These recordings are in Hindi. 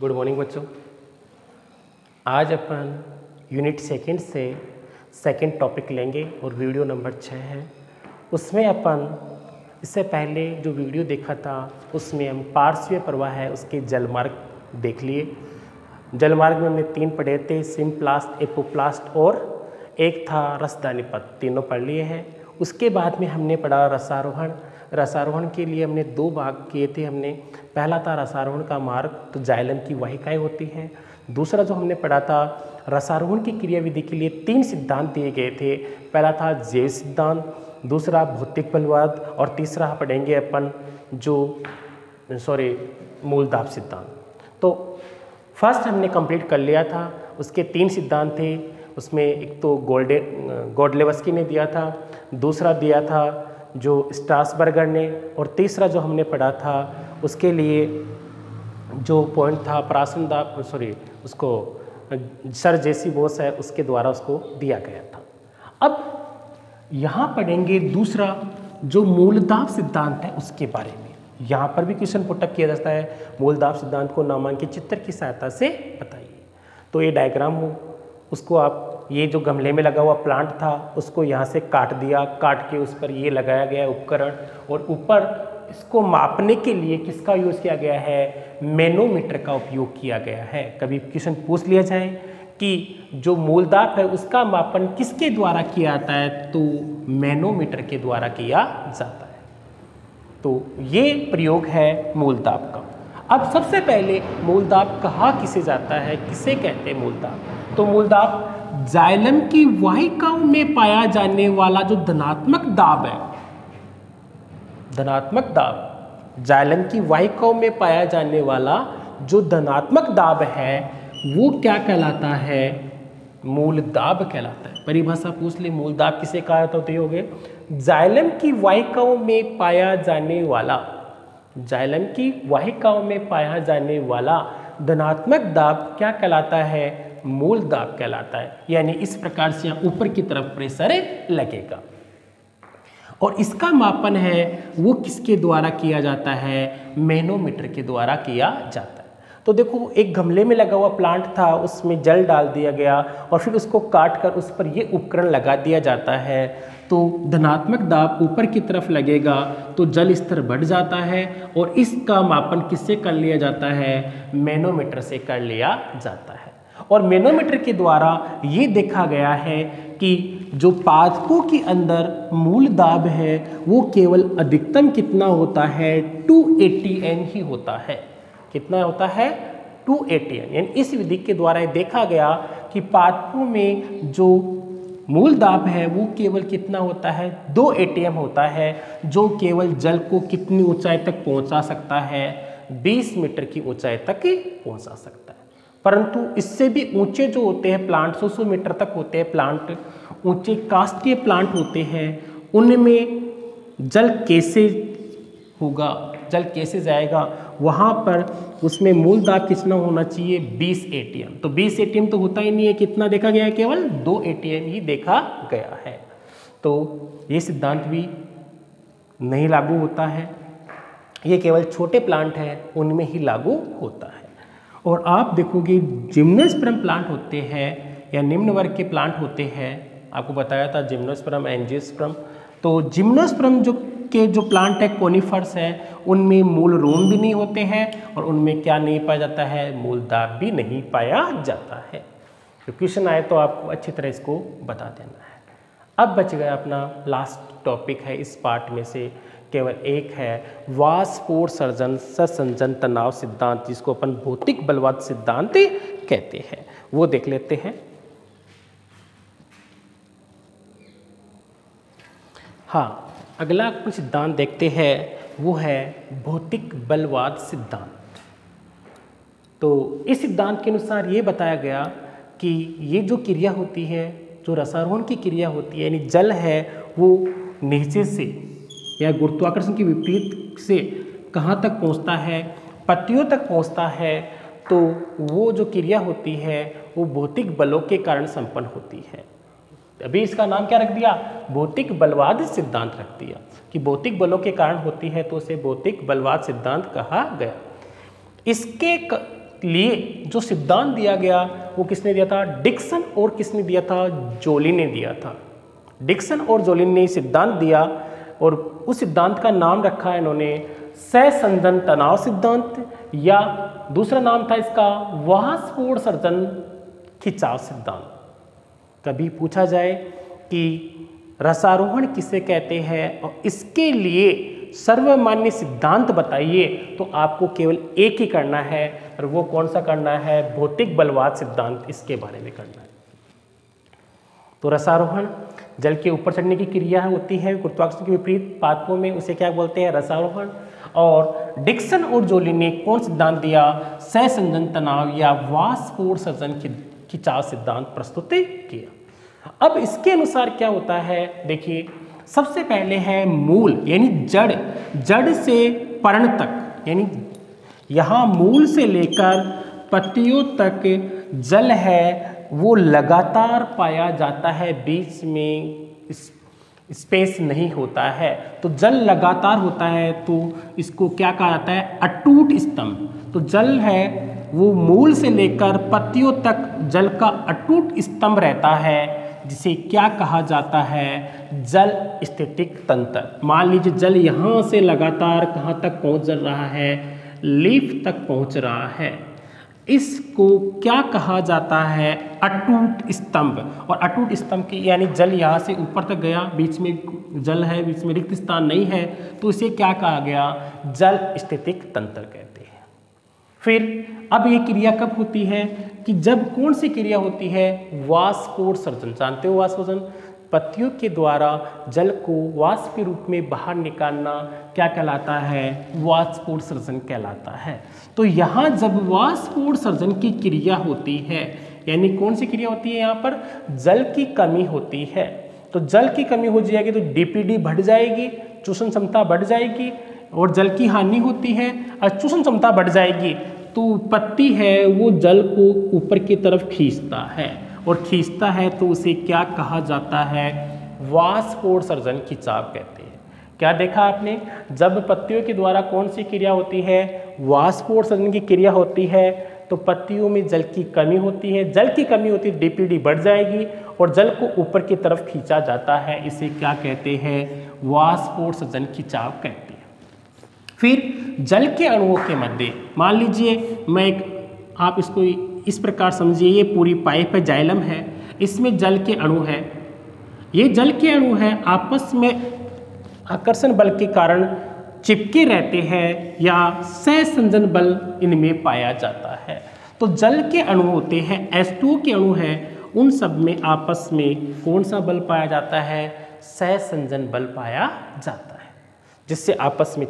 गुड मॉर्निंग बच्चों। आज अपन यूनिट सेकंड से सेकंड टॉपिक लेंगे और वीडियो नंबर छः है। उसमें अपन इससे पहले जो वीडियो देखा था, उसमें हम पार्श्वीय प्रवाह है, उसके जलमार्ग देख लिए। जलमार्ग में हमने तीन पढ़े थे, सिम्प्लास्ट, एपोप्लास्ट और एक था रसदानी पथ तीनों पढ़ लिए हैं। उसके बाद में हमने पढ़ा रसारोहण। रसारोहण के लिए हमने दो भाग किए थे। हमने पहला था रसारोहण का मार्ग तो जाइलम की वाहिकाएँ होती हैं। दूसरा जो हमने पढ़ा था, रसारोहण की क्रियाविधि के लिए तीन सिद्धांत दिए गए थे। पहला था जैव सिद्धांत, दूसरा भौतिक बलवाद, और तीसरा पढ़ेंगे अपन जो सॉरी मूलदाब सिद्धांत। तो फ़र्स्ट हमने कंप्लीट कर लिया था, उसके तीन सिद्धांत थे। उसमें एक तो गोल्डे गॉडलेवस्की ने दिया था, दूसरा दिया था जो स्ट्रासबर्गर ने और तीसरा जो हमने पढ़ा था, उसके लिए जो पॉइंट था प्रासनदा सॉरी उसको, सर जेसी बोस है, उसके द्वारा उसको दिया गया था। अब यहाँ पढ़ेंगे दूसरा जो मूलदाब सिद्धांत है उसके बारे में। यहाँ पर भी क्वेश्चन पुटअप किया जाता है। मूलदाब सिद्धांत को नामांकित चित्र की सहायता से बताइए। तो ये डायग्राम हो, उसको आप ये जो गमले में लगा हुआ प्लांट था, उसको यहाँ से काट दिया। काट के उस पर ये लगाया गया उपकरण और ऊपर इसको मापने के लिए किसका यूज़ किया गया है? मैनोमीटर का उपयोग किया गया है। कभी क्वेश्चन पूछ लिया जाए कि जो मूलदाप है, उसका मापन किसके द्वारा किया जाता है? तो मैनोमीटर के द्वारा किया जाता है। तो ये प्रयोग है मूलदाप का। अब सबसे पहले मूलदाब कहा किसे जाता है, किसे कहते हैं मूलदाब तो मूलदाब जाइलम की वाहिकाओं में पाया जाने वाला जो धनात्मक दाब है, धनात्मक दाब, जाइलम की वाहिकाओं में पाया जाने वाला जो धनात्मक दाब है, वो क्या कहलाता है? मूल दाब कहलाता है। परिभाषा पूछ ले मूल दाब किसे कहा जाता तो हो गए। जाइलम की वाहिकाओं में पाया जाने वाला जाइलम की वाहिकाओं में पाया जाने वाला धनात्मक दाब क्या कहलाता है? मूल दाब कहलाता है। यानी इस प्रकार से ऊपर की तरफ़ प्रेशर लगेगा। और इसका मापन है, वो किसके द्वारा किया जाता है? मैनोमीटर के द्वारा किया जाता है। तो देखो, एक गमले में लगा हुआ प्लांट था, उसमें जल डाल दिया गया और फिर उसको काट कर उस पर ये उपकरण लगा दिया जाता है। तो धनात्मक दाब ऊपर की तरफ़ लगेगा तो जल स्तर बढ़ जाता है और इसका मापन किससे कर लिया जाता है? मैनोमीटर से कर लिया जाता है। और मैनोमीटर के द्वारा ये देखा गया है कि जो पादपों के अंदर मूल दाब है, वो केवल अधिकतम कितना होता है? 280 एन ही होता है। कितना होता है? 280 एन यानी इस विधि के द्वारा देखा गया कि पादपों में जो मूल दाब है, वो केवल कितना होता है? दो एटीएम होता है, जो केवल जल को कितनी ऊंचाई तक पहुँचा सकता है? 20 मीटर की ऊंचाई तक पहुँचा सकता है। परंतु इससे भी ऊँचे जो होते हैं प्लांट सौ सौ मीटर तक होते हैं प्लांट ऊँचे कास्टीय प्लांट होते हैं, उनमें जल कैसे होगा, जल कैसे जाएगा वहाँ पर उसमें मूल दाब कितना होना चाहिए? 20 एटीएम तो 20 एटीएम तो होता ही नहीं है, कितना देखा गया है केवल? दो एटीएम ही देखा गया है। तो ये सिद्धांत भी नहीं लागू होता है। ये केवल छोटे प्लांट हैं, उनमें ही लागू होता है। और आप देखोगे जिम्नोस्पर्म प्लांट होते हैं या निम्न वर्ग के प्लांट होते हैं, आपको बताया था जिम्नोस्पर्म एंजियोस्पर्म तो जिम्नोस्पर्म जो के जो प्लांट है कोनिफर्स है, उनमें मूल रोम भी नहीं होते हैं और उनमें क्या नहीं पाया जाता है? मूल दाग भी नहीं पाया जाता है। तो क्वेश्चन आए तो आपको अच्छी तरह इसको बता देना है। अब बच गया अपना लास्ट टॉपिक है, इस पार्ट में से केवल एक है। वास्पोर सर्जन ससंजन तनाव सिद्धांत, जिसको अपन भौतिक बलवाद सिद्धांत कहते हैं, वो देख लेते हैं। हाँ अगला अपन सिद्धांत देखते हैं, वो है भौतिक बलवाद सिद्धांत। तो इस सिद्धांत के अनुसार ये बताया गया कि ये जो क्रिया होती है, जो रसारोहण की क्रिया होती है, यानी जल है, वो नीचे से या गुरुत्वाकर्षण के विपरीत से कहाँ तक पहुँचता है, पत्तियों तक पहुँचता है तो वो जो क्रिया होती है, वो भौतिक बलों के कारण संपन्न होती है। अभी इसका नाम क्या रख दिया? भौतिक बलवाद सिद्धांत रख दिया। कि भौतिक बलों के कारण होती है तो उसे भौतिक बलवाद सिद्धांत कहा गया। इसके लिए जो सिद्धांत दिया गया, वो किसने दिया था? डिक्सन और किसने दिया था? जोली ने दिया था। डिक्सन और जोलिन ने सिद्धांत दिया और उस सिद्धांत का नाम रखा है इन्होंने। सहसंजन तनाव सिद्धांत या दूसरा नाम था इसका वहास्फोट सर्जन खिंचाव सिद्धांत। कभी पूछा जाए कि रसारोहण किसे कहते हैं और इसके लिए सर्वमान्य सिद्धांत बताइए। तो आपको केवल एक ही करना है और वो कौन सा करना है? भौतिक बलवाद सिद्धांत इसके बारे में करना है। तो रसारोहण, जल के ऊपर चढ़ने की क्रिया होती है, गुरुत्वाकर्षण के विपरीत पात्रों में उसे क्या बोलते हैं? रसारोहण। और डिक्सन और जोली ने कौन सिद्धांत दिया? सहसंजन तनाव या वास्फोट सर्जन खिंचाव सिद्धांत प्रस्तुत किया। अब इसके अनुसार क्या होता है? देखिए, सबसे पहले है मूल, यानी जड़। जड़ से पर्ण तक, यानी यहाँ मूल से लेकर पत्तियों तक जल है, वो लगातार पाया जाता है, बीच में स्पेस नहीं होता है। तो जल लगातार होता है तो इसको क्या कहा जाता है? अटूट स्तंभ। तो जल है वो मूल से लेकर पत्तियों तक जल का अटूट स्तंभ रहता है, जिसे क्या कहा जाता है? जल स्थितिक तंत्र। मान लीजिए जल यहाँ से लगातार कहाँ तक पहुँच रहा है? लीफ तक पहुँच रहा है। इसको क्या कहा जाता है? अटूट स्तंभ। और अटूट स्तंभ की यानी जल यहाँ से ऊपर तक गया, बीच में जल है, बीच में रिक्त स्थान नहीं है तो इसे क्या कहा गया? जल स्थितिक तंत्र कहते फिर अब ये क्रिया कब होती है कि जब कौन सी क्रिया होती है? वास्पोर सर्जन। जानते हो वाष्पोर्जन पत्तियों के द्वारा जल को वाष्प के रूप में बाहर निकालना क्या कहलाता है? वाष्पोट सर्जन कहलाता है। तो यहाँ जब वाष्पोट सर्जन की क्रिया होती है, यानी कौन सी क्रिया होती है यहाँ पर? जल की कमी होती है। तो जल की कमी हो जाएगी तो डीपीडी बढ़ जाएगी, चूषण क्षमता बढ़ जाएगी और जल की हानि होती है और चूषण क्षमता बढ़ जाएगी तो पत्ती है, वो जल को ऊपर की तरफ़ खींचता है। और खींचता है तो उसे क्या कहा जाता है? वास्पोर सर्जन खिंचाव कहते हैं। क्या देखा आपने? जब पत्तियों के द्वारा कौन सी क्रिया होती है? वास्पोर सर्जन की क्रिया होती है तो पत्तियों में जल की कमी होती है। जल की कमी होती है, डीपीडी बढ़ जाएगी और जल को ऊपर की तरफ़ खींचा जाता है। इसे क्या कहते हैं? वास्पोर सर्जन खिंचाव कहते हैं। फिर जल के अणुओं के मध्य, मान लीजिए मैं एक, आप इसको इस प्रकार समझिए, ये पूरी पाइप है, जाइलम है, इसमें जल के अणु है। ये जल के अणु है, आपस में आकर्षण बल के कारण चिपके रहते हैं या सहसंजन बल इनमें पाया जाता है। तो जल के अणु होते हैं टू के अणु हैं, उन सब में आपस में कौन सा बल पाया जाता है? सहसंजन बल पाया जाता है, जिससे आपस में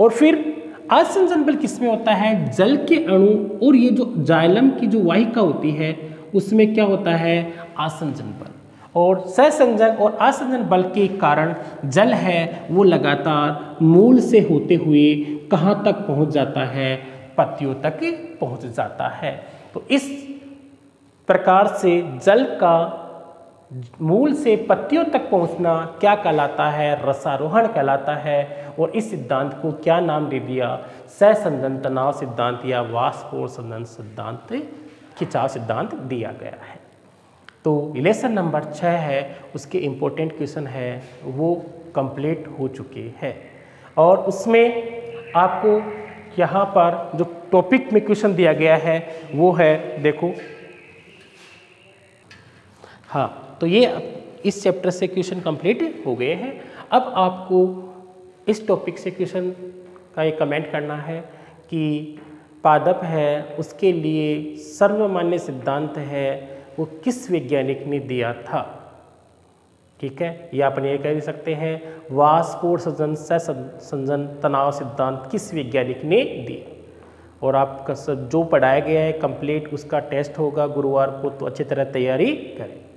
और फिर असंजन बल किसमें होता है? जल के अणु और ये जो जाइलम की जो वाहिका होती है, उसमें क्या होता है? आसंजन बल और सहसंजन और असंजन बल के कारण जल है, वो लगातार मूल से होते हुए कहाँ तक पहुँच जाता है? पत्तियों तक पहुँच जाता है। तो इस प्रकार से जल का मूल से पत्तियों तक पहुँचना क्या कहलाता है? रसारोहण कहलाता है। और इस सिद्धांत को क्या नाम दे दिया? सहसंदन तनाव सिद्धांत या वाष्पोर संदन सिद्धांत खिंचाव सिद्धांत दिया गया है। तो रिलेशन नंबर छः है, उसके इम्पोर्टेंट क्वेश्चन है, वो कंप्लीट हो चुके हैं। और उसमें आपको यहाँ पर जो टॉपिक में क्वेश्चन दिया गया है, वो है, देखो हाँ तो ये इस चैप्टर से क्वेश्चन कंप्लीट हो गए हैं। अब आपको इस टॉपिक से क्वेश्चन का ये कमेंट करना है कि पादप है, उसके लिए सर्वमान्य सिद्धांत है, वो किस वैज्ञानिक ने दिया था? ठीक है, या अपन ये कह सकते हैं, वास्पोर सजन संजन तनाव सिद्धांत किस वैज्ञानिक ने दिया? और आपका सब जो पढ़ाया गया है, कंप्लीट, उसका टेस्ट होगा, गुरुवार को तो अच्छी तरह तैयारी करें।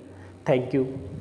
Thank you.